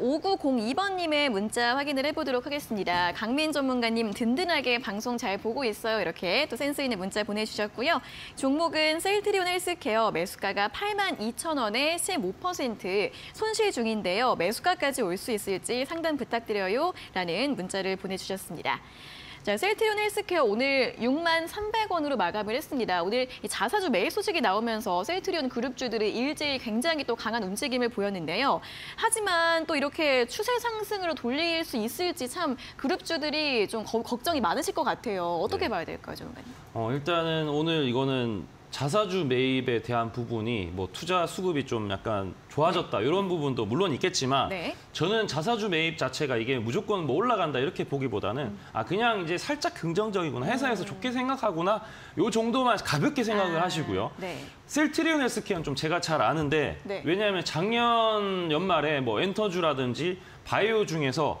5902번님의 문자 확인을 해보도록 하겠습니다. 강민 전문가님 든든하게 방송 잘 보고 있어요. 이렇게 또 센스 있는 문자 보내주셨고요. 종목은 셀트리온 헬스케어 매수가가 8만 2천 원에 15% 손실 중인데요. 매수가까지 올 수 있을지 상담 부탁드려요. 라는 문자를 보내주셨습니다. 자, 셀트리온 헬스케어 오늘 6만 300원으로 마감을 했습니다. 오늘 이 자사주 매입 소식이 나오면서 셀트리온 그룹주들이 일제히 굉장히 또 강한 움직임을 보였는데요. 하지만 또 이렇게 추세 상승으로 돌릴 수 있을지 참 그룹주들이 좀 거- 걱정이 많으실 것 같아요. 어떻게 네. 봐야 될까요, 전문가님? 어, 일단은 오늘 이거는 자사주 매입에 대한 부분이 뭐 투자 수급이 좀 약간 좋아졌다 이런 부분도 물론 있겠지만 네. 저는 자사주 매입 자체가 이게 무조건 뭐 올라간다 이렇게 보기보다는 음. 아 그냥 이제 살짝 긍정적이구나 회사에서 좋게 생각하구나 요 정도만 가볍게 생각을 아, 하시고요. 네. 셀트리온 헬스케어는 좀 제가 잘 아는데 네. 왜냐하면 작년 연말에 뭐 엔터주라든지 바이오 중에서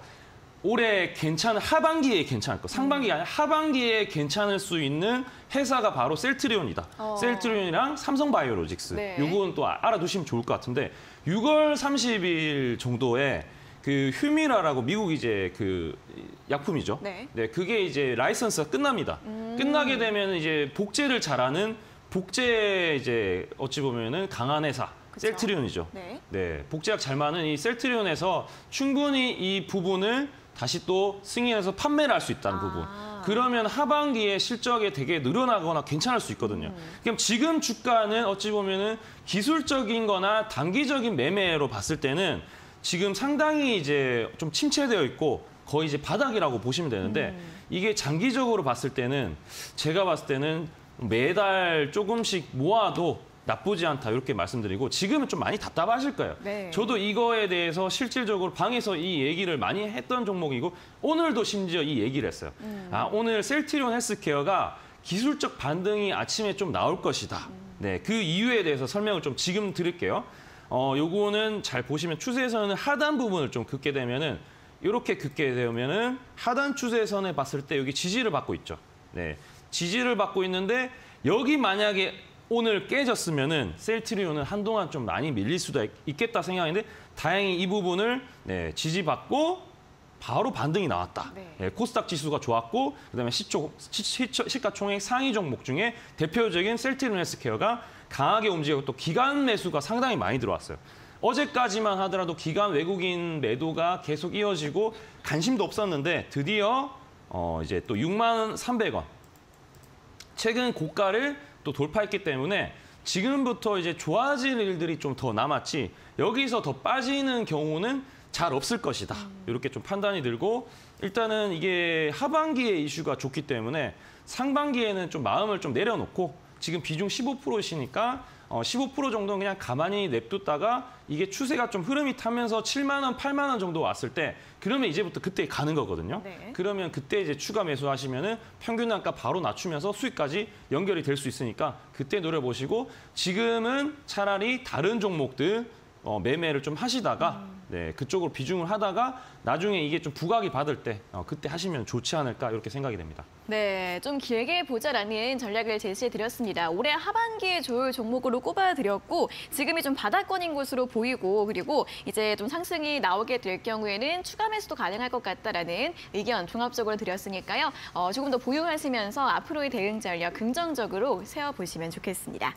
올해 괜찮은 하반기에 괜찮을 거 상반기가 아니라 하반기에 괜찮을 수 있는 회사가 바로 셀트리온이다. 어. 셀트리온이랑 삼성바이오로직스. 네. 요건 또 아- 알아두시면 좋을 것 같은데 6월 30일 정도에 그 휴미라라고 미국 이제 그 약품이죠. 네. 그게 이제 라이선스가 끝납니다. 음. 끝나게 되면 이제 복제를 잘하는 복제 이제 어찌 보면은 강한 회사. 셀트리온이죠. 네. 네, 복제약 잘 많은 이 셀트리온에서 충분히 이 부분을 다시 또 승인해서 판매를 할 수 있다는 아. 부분. 그러면 하반기에 실적이 되게 늘어나거나 괜찮을 수 있거든요. 음. 그럼 지금 주가는 어찌 보면은 기술적인 거나 단기적인 매매로 봤을 때는 지금 상당히 이제 좀 침체되어 있고 거의 이제 바닥이라고 보시면 되는데 음. 이게 장기적으로 봤을 때는 제가 봤을 때는 매달 조금씩 모아도 나쁘지 않다 이렇게 말씀드리고 지금은 좀 많이 답답하실 거예요. 네. 저도 이거에 대해서 실질적으로 방에서 이 얘기를 많이 했던 종목이고 오늘도 심지어 이 얘기를 했어요. 아 오늘 셀트리온 헬스케어가 기술적 반등이 아침에 좀 나올 것이다. 네, 그 이유에 대해서 설명을 좀 지금 드릴게요. 어, 요거는 잘 보시면 추세에서는 하단 부분을 좀 긋게 되면은 이렇게 긋게 되면은 하단 추세선에 봤을 때 여기 지지를 받고 있죠. 네, 지지를 받고 있는데 여기 만약에 오늘 깨졌으면은 셀트리온은 한동안 좀 많이 밀릴 수도 있- 있겠다 생각했는데 다행히 이 부분을 네, 지지받고 바로 반등이 나왔다. 네. 예, 코스닥 지수가 좋았고 그다음에 시초, 시, 시, 시가총액 상위 종목 중에 대표적인 셀트리온 헬스케어가 강하게 움직이고 또 기간 매수가 상당히 많이 들어왔어요. 어제까지만 하더라도 기간 외국인 매도가 계속 이어지고 관심도 없었는데 드디어 어, 이제 또 6만 300원 최근 고가를 또 돌파했기 때문에 지금부터 이제 좋아질 일들이 좀 더 남았지 여기서 더 빠지는 경우는 잘 없을 것이다. 이렇게 좀 판단이 들고 일단은 이게 하반기에 이슈가 좋기 때문에 상반기에는 좀 마음을 좀 내려놓고 지금 비중 15%시니까 어, 15% 정도는 그냥 가만히 냅뒀다가 이게 추세가 좀 흐름이 타면서 7만 원, 8만 원 정도 왔을 때 그러면 이제부터 그때 가는 거거든요. 네. 그러면 그때 이제 추가 매수하시면은 평균 단가 바로 낮추면서 수익까지 연결이 될 수 있으니까 그때 노려보시고 지금은 차라리 다른 종목들 어, 매매를 좀 하시다가 네, 그쪽으로 비중을 하다가 나중에 이게 좀 부각이 받을 때 어, 그때 하시면 좋지 않을까 이렇게 생각이 됩니다. 네, 좀 길게 보자라는 전략을 제시해 드렸습니다. 올해 하반기에 좋을 종목으로 꼽아 드렸고 지금이 좀 바닥권인 것으로 보이고 그리고 이제 좀 상승이 나오게 될 경우에는 추가 매수도 가능할 것 같다라는 의견 종합적으로 드렸으니까요. 어, 조금 더 보유하시면서 앞으로의 대응 전략 긍정적으로 세워 보시면 좋겠습니다.